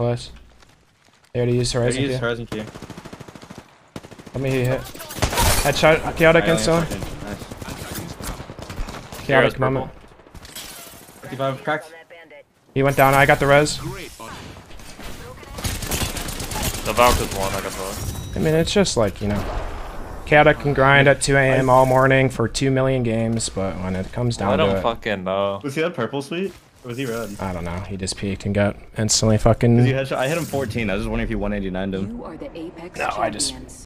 Close. They already used They Horizon use Key. Horizon Key. Let me hit. Headshot. Chaotic Yeah, install. Nice. Chaotic Heroes moment. 55 cracked. He went down. I got the res. The Valky's one, I got the. I mean, it's just like, you know, Chaotic can grind at 2 a.m. all morning for 2 million games, but when it comes I down to don't it, fucking know. Was he that purple suite? Or was he red? I don't know. He just peeked and got instantly Was he fucking. I hit him 14. I was just wondering if he 189'd him. You are the Apex No, I just- champions.